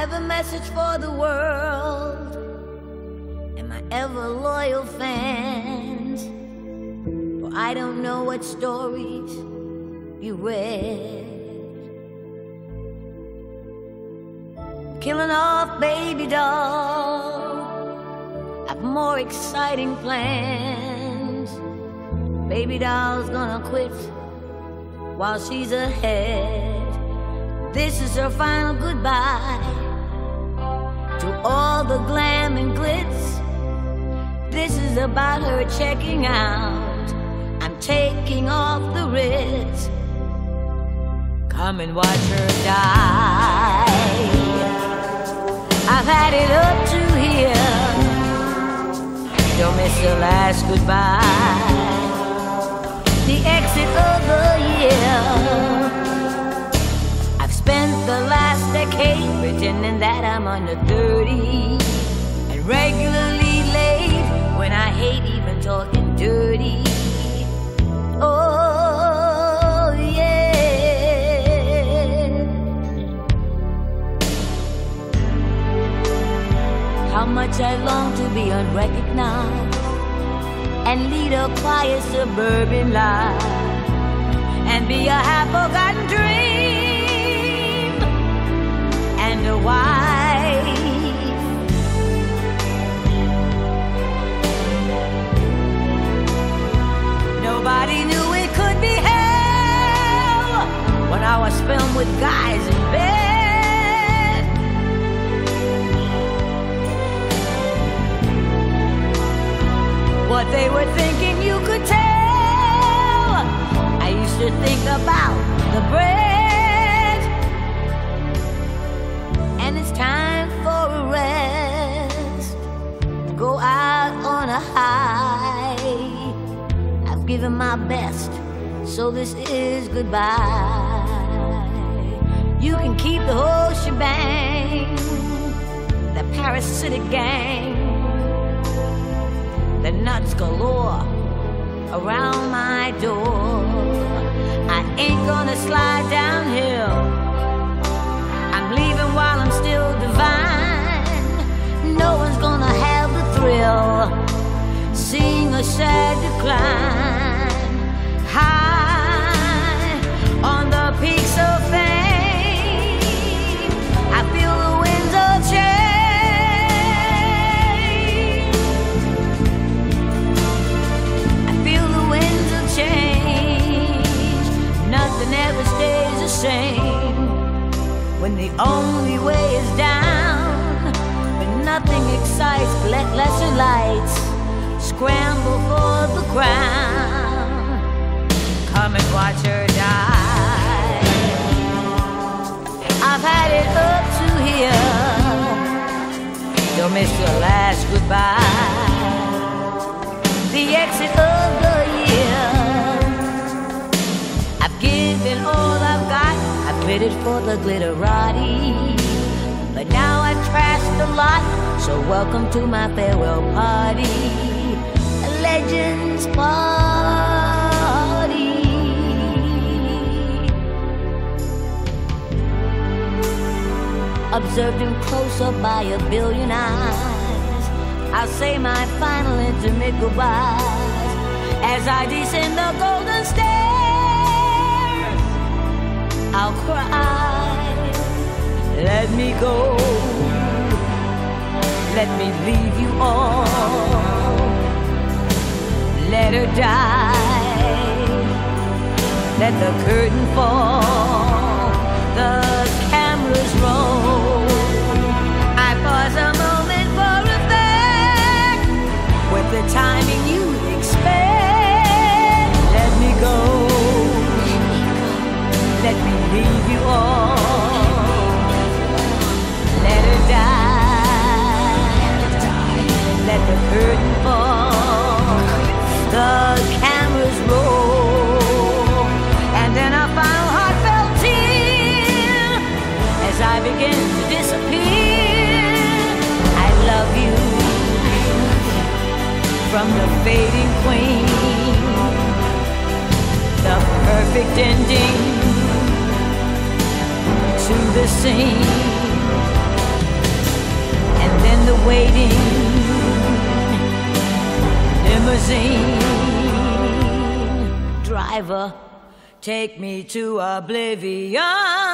have a message for the world and my ever loyal fans. For I don't know what stories you read. Killing off baby doll. I've more exciting plans. Baby doll's gonna quit while she's ahead. This is her final goodbye to all the glam and glitz. This is about her checking out. I'm taking off the Ritz. Come and watch her die. I've had it up to here. Don't miss the last goodbye. The exit of pretending that I'm under 30 and regularly late when I hate even talking dirty. Oh, yeah. How much I long to be unrecognized and lead a quiet suburban life and be a half I filmed with guys in bed. What they were thinking, you could tell. I used to think about the bread. and it's time for a rest. Go out on a high. I've given my best, so this is goodbye. You can keep the whole shebang, the parasitic gang, the nuts galore around my door. I ain't gonna slide downhill. I'm leaving while I'm still divine. No one's gonna have the thrill. Seeing a sad decline. Lesser lights scramble for the crown. Come and watch her die. I've had it up to here. Don't miss your last goodbye. The exit of the year. I've given all I've got. I've bid it for the glitterati. But now I've trashed a lot, so welcome to my farewell party. A legend's party. Observed him close up by a billion eyes. I'll say my final intimate goodbyes as I descend the golden stairs. I'll cry. Let me go. Let me leave you all. Let her die. Let the curtain fall. begin to disappear. I love you from the fading queen, the perfect ending to the scene, and then the waiting limousine driver. Take me to oblivion.